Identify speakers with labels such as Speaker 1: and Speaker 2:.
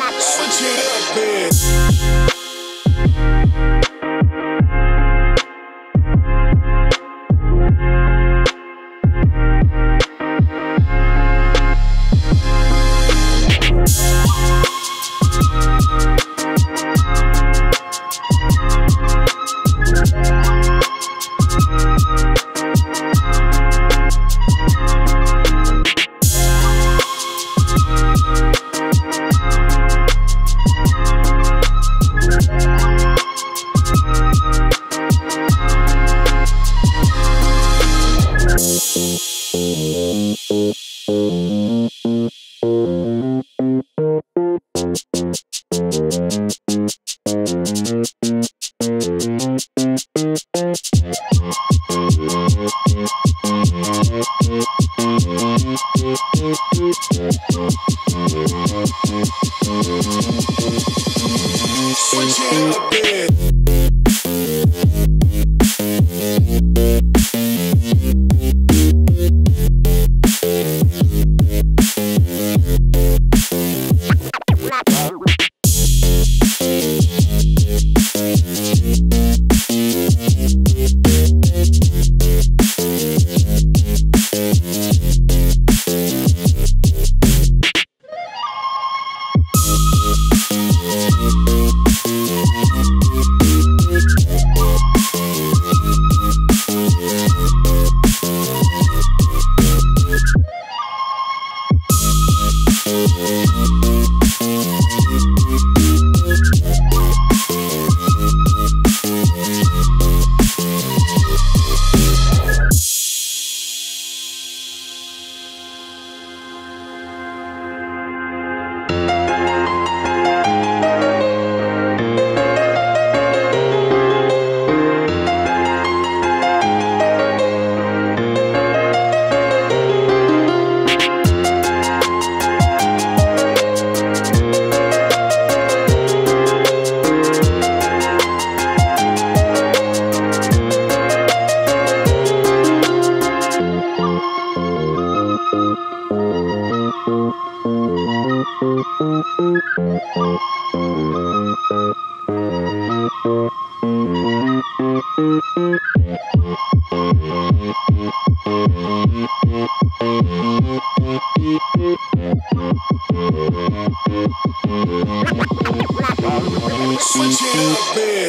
Speaker 1: Switch it up, man. Switch Switch it up, man.